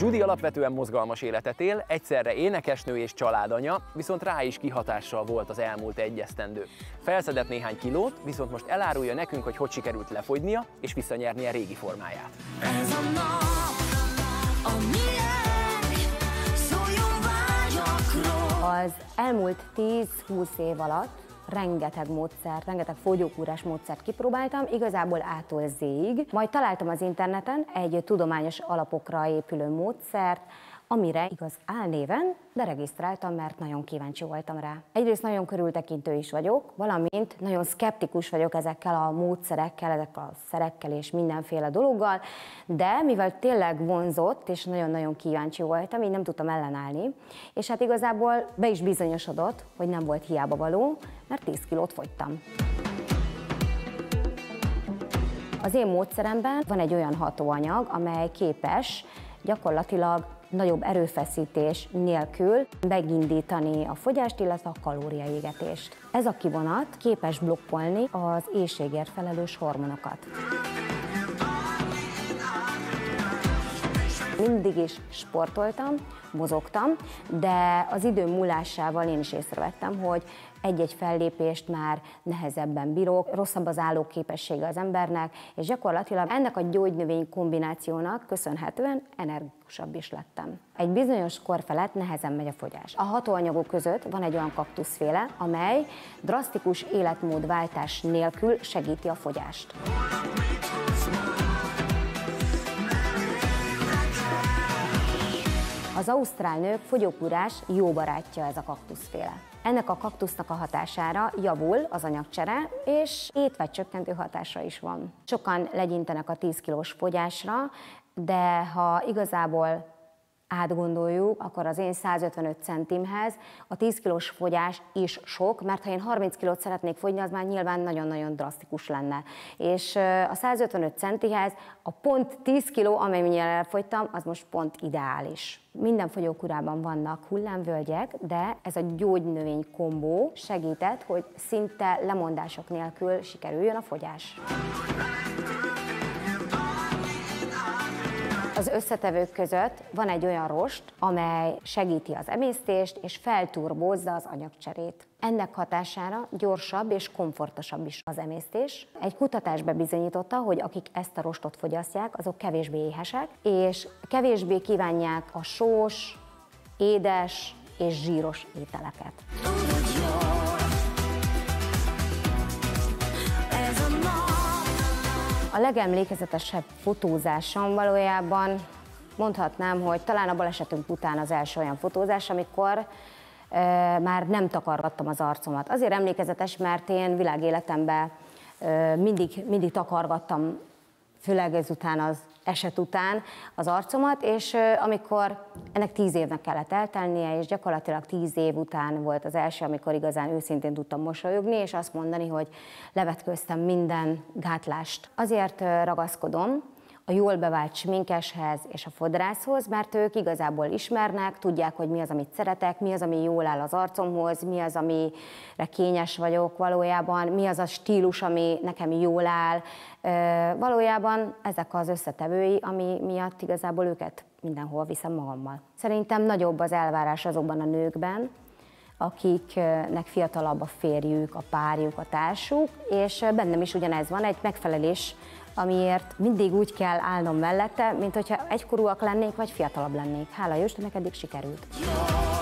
Judy alapvetően mozgalmas életet él, egyszerre énekesnő és családanya, viszont rá is kihatással volt az elmúlt egy esztendő. Felszedett néhány kilót, viszont most elárulja nekünk, hogy hogy sikerült lefogynia és visszanyernie régi formáját. Ez a nap, a. Az elmúlt 10-20 év alatt rengeteg módszert, rengeteg fogyókúrás módszert kipróbáltam, igazából A-tól Z-ig. Majd találtam az interneten egy tudományos alapokra épülő módszert, amire igaz álnéven, de regisztráltam, mert nagyon kíváncsi voltam rá. Egyrészt nagyon körültekintő is vagyok, valamint nagyon szkeptikus vagyok ezekkel a módszerekkel, ezekkel a szerekkel és mindenféle dologgal, de mivel tényleg vonzott, és nagyon-nagyon kíváncsi voltam, így nem tudtam ellenállni, és hát igazából be is bizonyosodott, hogy nem volt hiába való, mert 10 kilót fogytam. Az én módszeremben van egy olyan hatóanyag, amely képes gyakorlatilag nagyobb erőfeszítés nélkül megindítani a fogyást, illetve a kalóriaégetést. Ez a kivonat képes blokkolni az éjségért felelős hormonokat. Mindig is sportoltam, mozogtam, de az idő múlásával én is észrevettem, hogy egy-egy fellépést már nehezebben bírok, rosszabb az állóképessége az embernek, és gyakorlatilag ennek a gyógynövény kombinációnak köszönhetően energikusabb is lettem. Egy bizonyos kor felett nehezen megy a fogyás. A hatóanyagok között van egy olyan kaktuszféle, amely drasztikus életmódváltás nélkül segíti a fogyást. Az ausztrál nők fogyókúrás jó barátja ez a kaktuszféle. Ennek a kaktusznak a hatására javul az anyagcsere, és étvágycsökkentő hatása is van. Sokan legyintenek a 10 kilós fogyásra, de ha igazából átgondoljuk, akkor az én 155 centimhez a 10 kilós fogyás is sok, mert ha én 30 kilót szeretnék fogyni, az már nyilván nagyon-nagyon drasztikus lenne. És a 155 centihez a pont 10 kiló, amennyire elfogytam, az most pont ideális. Minden fogyókurában vannak hullámvölgyek, de ez a gyógynövény kombó segített, hogy szinte lemondások nélkül sikerüljön a fogyás. Az összetevők között van egy olyan rost, amely segíti az emésztést és felturbózza az anyagcserét. Ennek hatására gyorsabb és komfortosabb is az emésztés. Egy kutatás bebizonyította, hogy akik ezt a rostot fogyasztják, azok kevésbé éhesek, és kevésbé kívánják a sós, édes és zsíros ételeket. Ez a A legemlékezetesebb fotózásom valójában mondhatnám, hogy talán a balesetünk után az első olyan fotózás, amikor e, már nem takargattam az arcomat. Azért emlékezetes, mert én világéletemben e, mindig, mindig takargattam, főleg ezután az eset után az arcomat, és amikor ennek tíz évnek kellett eltelnie, és gyakorlatilag tíz év után volt az első, amikor igazán őszintén tudtam mosolyogni, és azt mondani, hogy levetköztem minden gátlást. Azért ragaszkodom a jól bevált sminkeshez és a fodrászhoz, mert ők igazából ismernek, tudják, hogy mi az, amit szeretek, mi az, ami jól áll az arcomhoz, mi az, amire kényes vagyok valójában, mi az a stílus, ami nekem jól áll. Valójában ezek az összetevői, ami miatt igazából őket mindenhol viszem magammal. Szerintem nagyobb az elvárás azokban a nőkben, akiknek fiatalabb a férjük, a párjuk, a társuk, és bennem is ugyanez van, egy megfelelés, amiért mindig úgy kell állnom mellette, mint hogyha egykorúak lennék, vagy fiatalabb lennék. Hála jó Istennek, eddig sikerült. jól,